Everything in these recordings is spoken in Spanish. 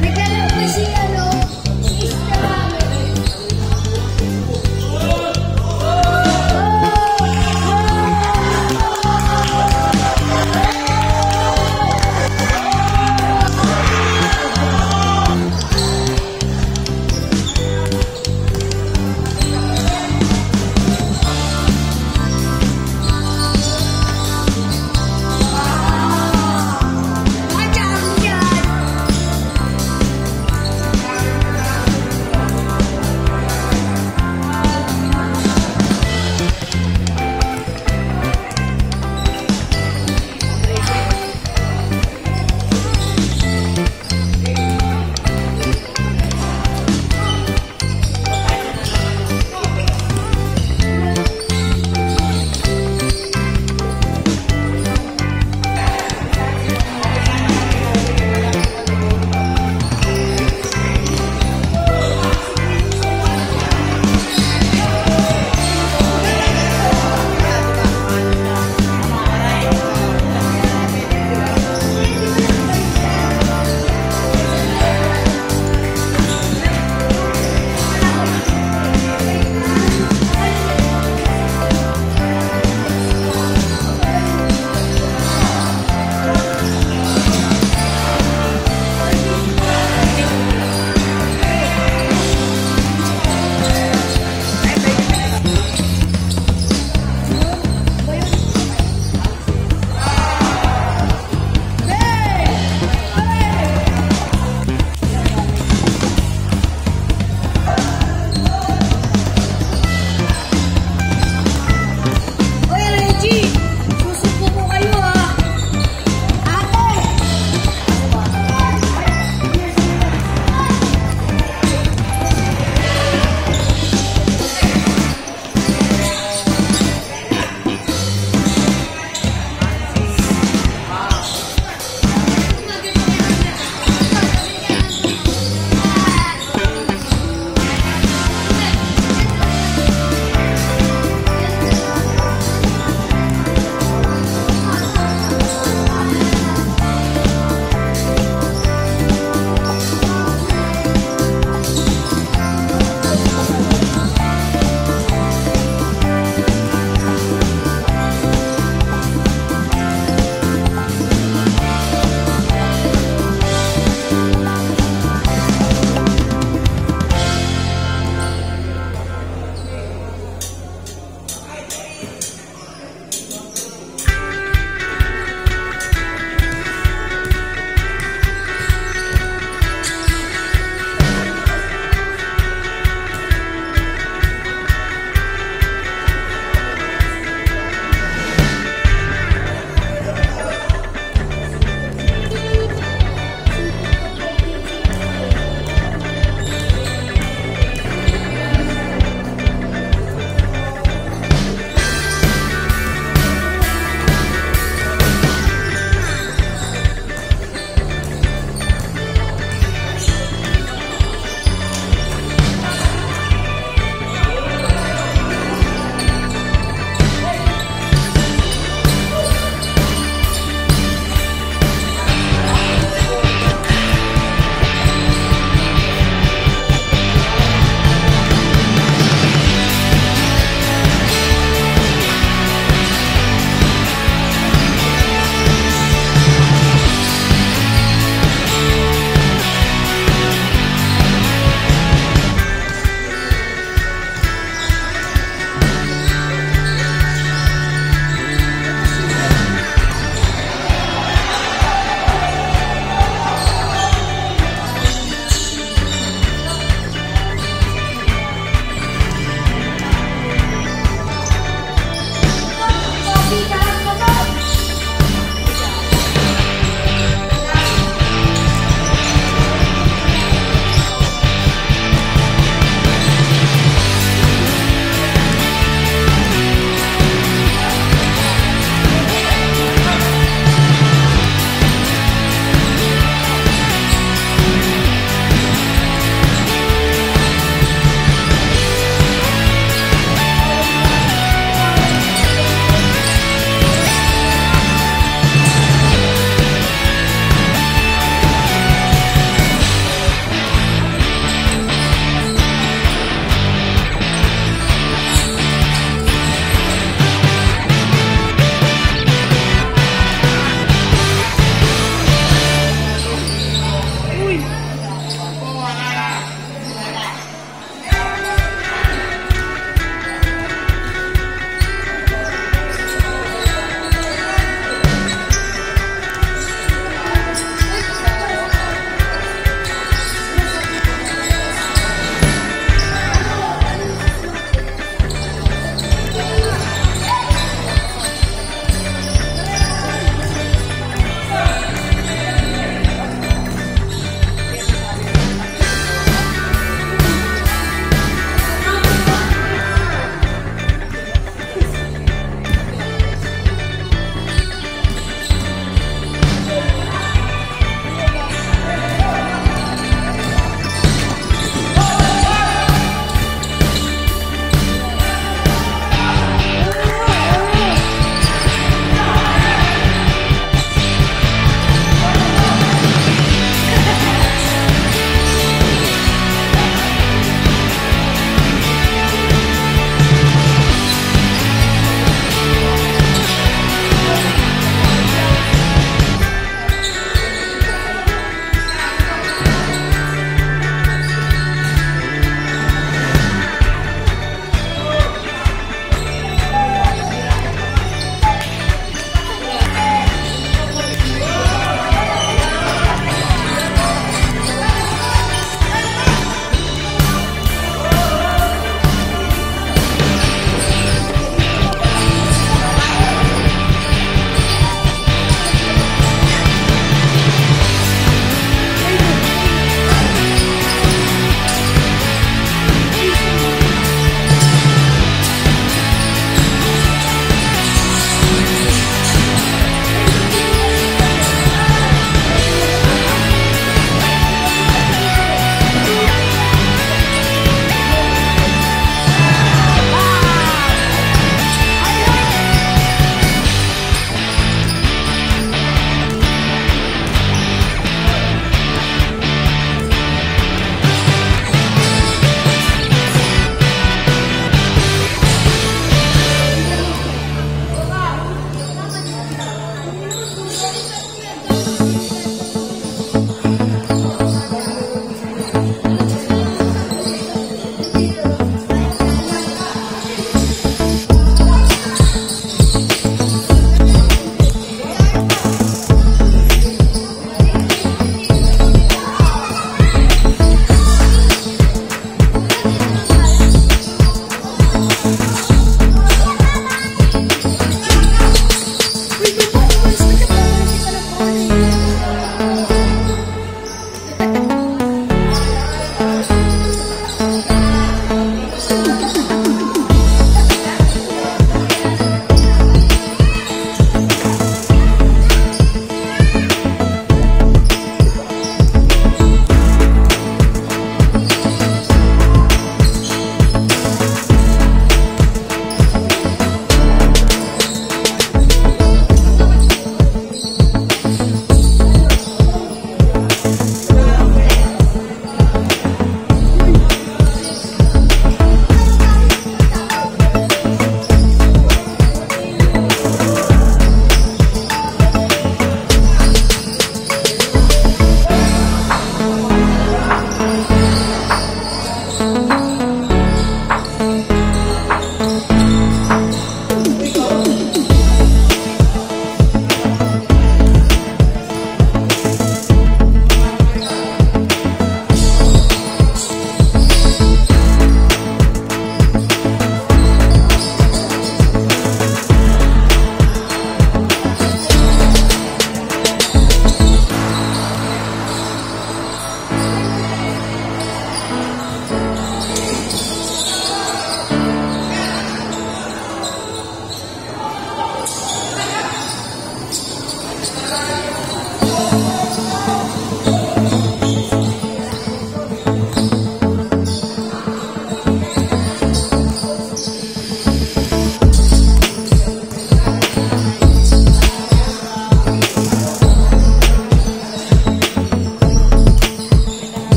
Regalo, poesía.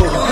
Oh.